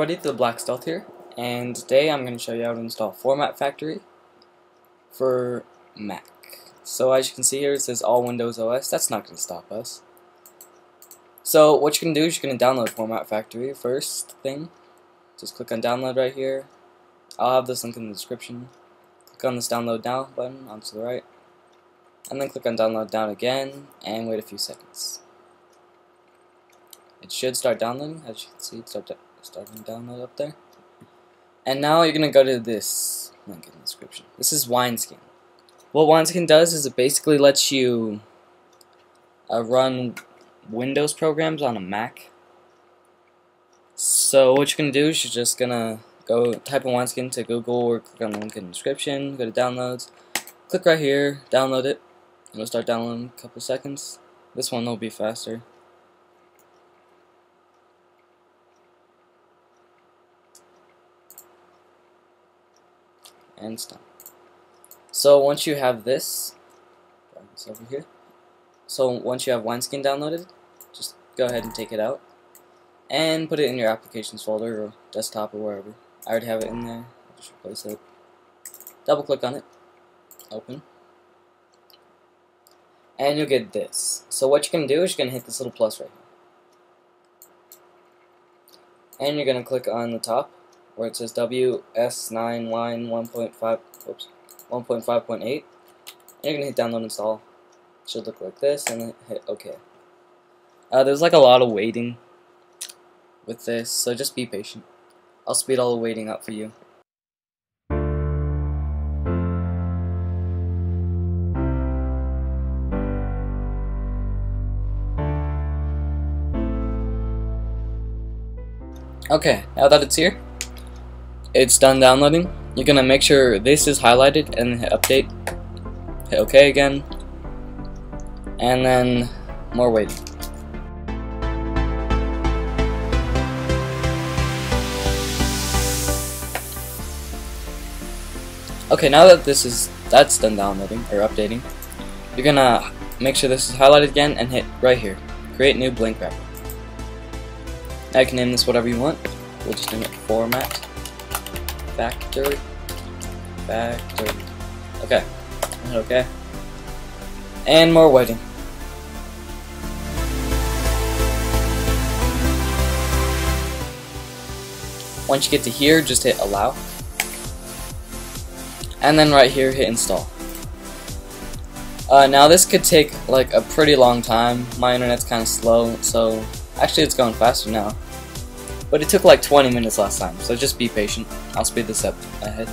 everybody, the Black Stealth here, and today I'm going to show you how to install Format Factory for Mac. So as you can see here, it says all Windows OS. That's not going to stop us. So what you're going to do is you're going to download Format Factory first thing. Just click on download right here. I'll have this link in the description. Click on this download now button onto the right. And then click on download down again and wait a few seconds. It should start downloading, as you can see, it's start starting download up there. And now you're gonna go to this link in the description. This is Wineskin. What Wineskin does is it basically lets you uh, run Windows programs on a Mac. So what you're gonna do is you're just gonna go type in Wineskin to Google or click on the link in the description, go to downloads, click right here, download it. It'll start downloading in a couple seconds. This one will be faster. And stop. So once you have this, this over here. So once you have Wineskin downloaded, just go ahead and take it out and put it in your applications folder or desktop or wherever. I already have it in there. I'll just replace it. Double click on it. Open. And you'll get this. So what you're going to do is you're going to hit this little plus right here. And you're going to click on the top where it says WS9 Wine 1.5, oops, 1.5.8. You're to hit download install. It should look like this, and hit OK. Uh, there's like a lot of waiting with this, so just be patient. I'll speed all the waiting up for you. Okay, now that it's here, it's done downloading, you're gonna make sure this is highlighted and hit update. Hit OK again. And then more waiting. Okay, now that this is that's done downloading or updating, you're gonna make sure this is highlighted again and hit right here. Create new blank wrapper. Now you can name this whatever you want. We'll just name it format factory. Factory. Okay. Okay. And more waiting. Once you get to here, just hit allow. And then right here, hit install. Uh, now this could take like a pretty long time. My internet's kind of slow, so actually it's going faster now. But it took like 20 minutes last time, so just be patient. I'll speed this up ahead.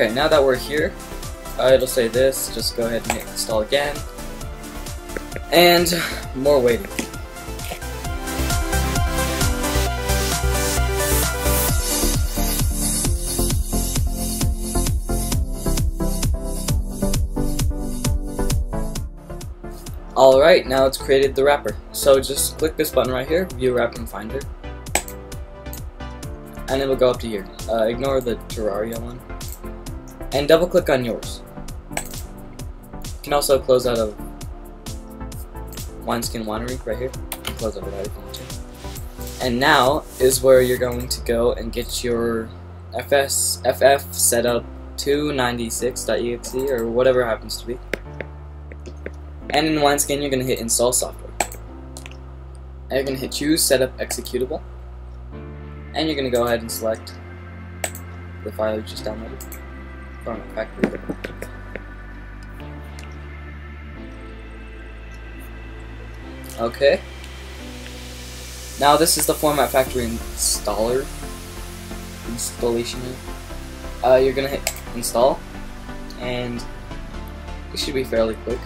Okay, now that we're here, uh, it'll say this, just go ahead and hit install again. And more waiting. Alright, now it's created the wrapper. So just click this button right here, View Wrapper Finder. And it will go up to here. Uh, ignore the Terraria one and double click on yours. You can also close out of Wineskin Winery right here. close out of that if you want to. And now is where you're going to go and get your FS FF setup 296.exe or whatever happens to be. And in Wineskin you're going to hit install software. And you're going to hit choose setup executable. And you're going to go ahead and select the file you just downloaded Okay. Now this is the Format Factory installer installation. Uh, you're gonna hit install, and it should be fairly quick.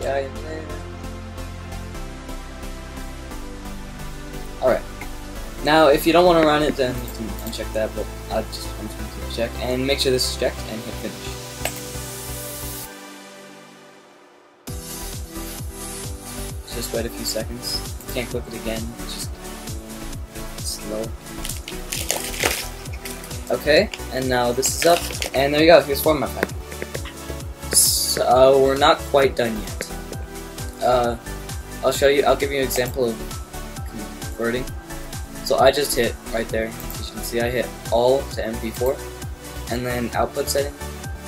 Yeah, Now, if you don't want to run it, then you can uncheck that, but I just going to check and make sure this is checked and hit finish. Just wait a few seconds. Can't click it again. It's just slow. Okay, and now this is up, and there you go. Here's format pack. So we're not quite done yet. Uh, I'll show you. I'll give you an example of converting. So I just hit right there. As you can see, I hit all to MP4, and then output setting.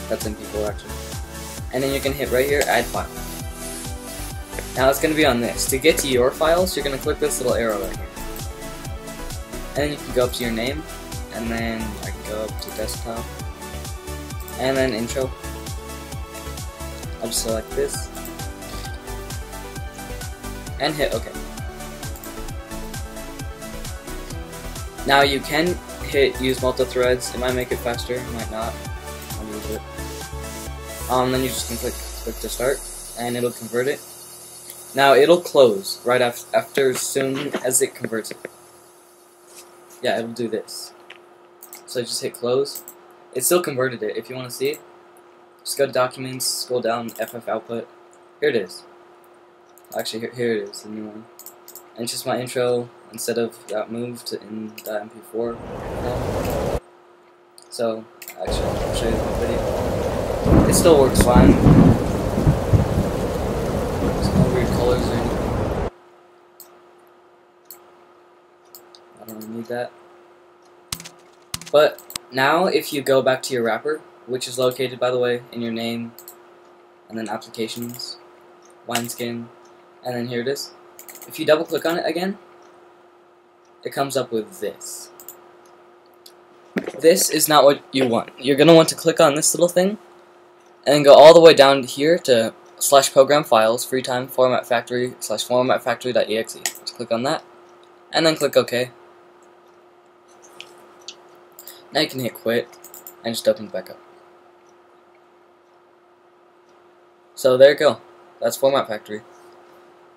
That's MP4 actually. And then you can hit right here, add file. Now it's going to be on this. To get to your files, you're going to click this little arrow right here. And then you can go up to your name, and then I can go up to desktop, and then intro. I'll just select this, and hit OK. Now you can hit use multi-threads. It might make it faster, it might not. I'll use it. Um, then you just can click click to start, and it'll convert it. Now it'll close right after, after as soon as it converts it. Yeah, it'll do this. So I just hit close. It still converted it. If you want to see it, just go to Documents, scroll down, FF Output. Here it is. Actually, here, here it is, the new one. And it's just my intro instead of got moved in the MP4. So, actually, I'll show you the video. It still works fine. There's no weird colors or anything. I don't really need that. But now, if you go back to your wrapper, which is located, by the way, in your name, and then applications, wineskin, and then here it is. If you double click on it again, it comes up with this. This is not what you want. You're going to want to click on this little thing, and go all the way down here to slash program files, free time, format factory, slash format factory.exe. Just click on that, and then click OK. Now you can hit quit, and just open it back up. So there you go. That's Format Factory.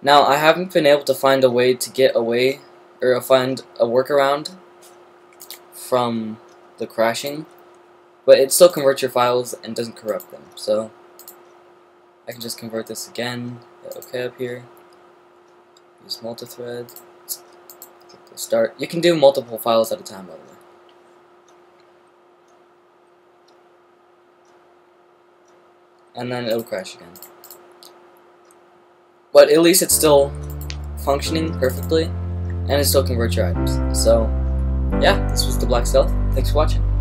Now, I haven't been able to find a way to get away, or find a workaround from the crashing, but it still converts your files and doesn't corrupt them. So, I can just convert this again, hit OK up here, use multi-thread, start. You can do multiple files at a time, by the way. And then it'll crash again. But at least it's still functioning perfectly, and it still converts your items. So, yeah, this was the Black Stealth. Thanks for watching.